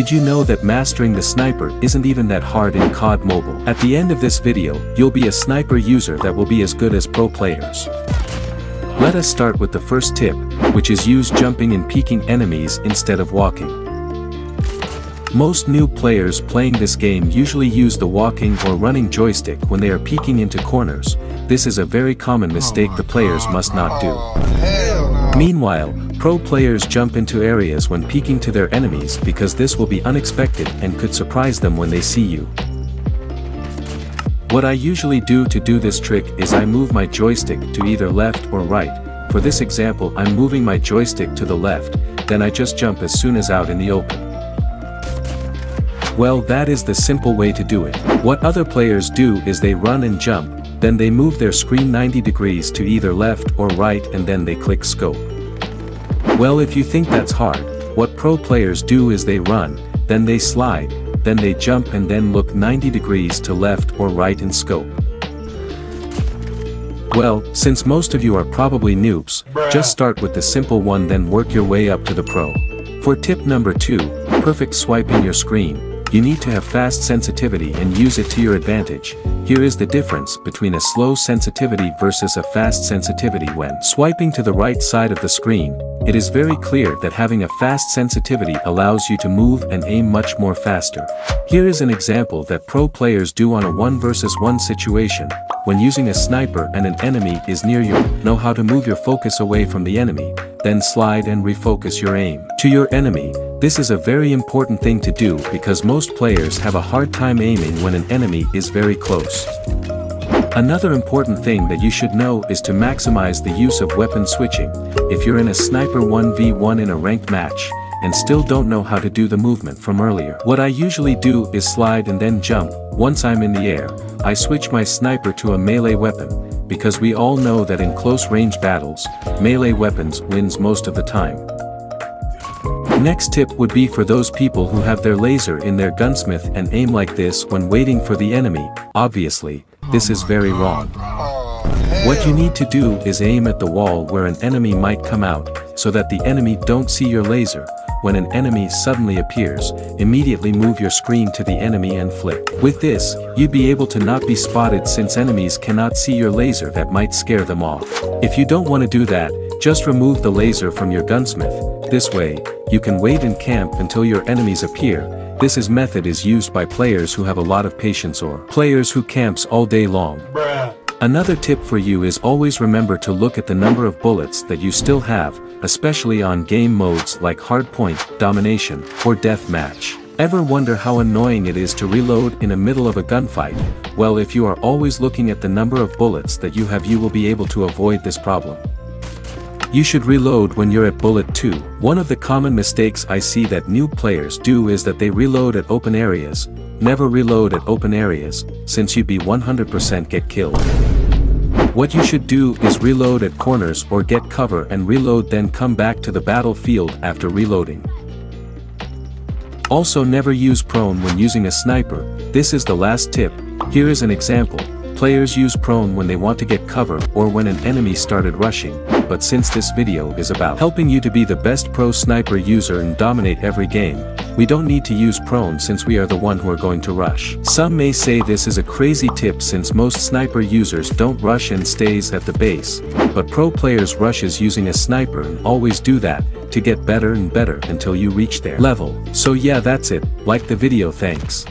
Did you know that mastering the sniper isn't even that hard in COD Mobile? At the end of this video, you'll be a sniper user that will be as good as pro players. Let us start with the first tip, which is use jumping and peeking enemies instead of walking. Most new players playing this game usually use the walking or running joystick when they are peeking into corners, this is a very common mistake the players must not do. Oh, Meanwhile, pro players jump into areas when peeking to their enemies because this will be unexpected and could surprise them when they see you. What I usually do to do this trick is I move my joystick to either left or right, for this example I'm moving my joystick to the left, then I just jump as soon as out in the open. Well that is the simple way to do it. What other players do is they run and jump, then they move their screen 90 degrees to either left or right and then they quick scope. Well if you think that's hard, what pro players do is they run, then they slide, then they jump and then look 90 degrees to left or right in scope. Well, since most of you are probably noobs, just start with the simple one then work your way up to the pro. For tip number 2, perfect swiping your screen, you need to have fast sensitivity and use it to your advantage. Here is the difference between a slow sensitivity versus a fast sensitivity when swiping to the right side of the screen, it is very clear that having a fast sensitivity allows you to move and aim much more faster. Here is an example that pro players do on a 1 versus 1 situation, when using a sniper and an enemy is near you, know how to move your focus away from the enemy, then slide and refocus your aim. To your enemy, this is a very important thing to do because most players have a hard time aiming when an enemy is very close. Another important thing that you should know is to maximize the use of weapon switching, if you're in a sniper 1v1 in a ranked match, and still don't know how to do the movement from earlier. What I usually do is slide and then jump, once I'm in the air, I switch my sniper to a melee weapon, because we all know that in close range battles, melee weapons wins most of the time. Next tip would be for those people who have their laser in their gunsmith and aim like this when waiting for the enemy, obviously, this is very wrong. What you need to do is aim at the wall where an enemy might come out, so that the enemy don't see your laser, when an enemy suddenly appears, immediately move your screen to the enemy and flick. With this, you'd be able to not be spotted since enemies cannot see your laser that might scare them off. If you don't want to do that, just remove the laser from your gunsmith, this way, you can wait in camp until your enemies appear, this is method is used by players who have a lot of patience or players who camps all day long. Bruh. Another tip for you is always remember to look at the number of bullets that you still have, especially on game modes like Hardpoint, Domination, or Deathmatch. Ever wonder how annoying it is to reload in the middle of a gunfight? Well if you are always looking at the number of bullets that you have you will be able to avoid this problem. You should reload when you're at bullet 2. One of the common mistakes I see that new players do is that they reload at open areas. Never reload at open areas, since you'd be 100% get killed. What you should do is reload at corners or get cover and reload then come back to the battlefield after reloading. Also never use prone when using a sniper, this is the last tip, here is an example, players use prone when they want to get cover or when an enemy started rushing, but since this video is about helping you to be the best pro sniper user and dominate every game, we don't need to use prone since we are the one who are going to rush. Some may say this is a crazy tip since most sniper users don't rush and stays at the base, but pro players rushes using a sniper and always do that, to get better and better until you reach their level. So yeah that's it, like the video thanks.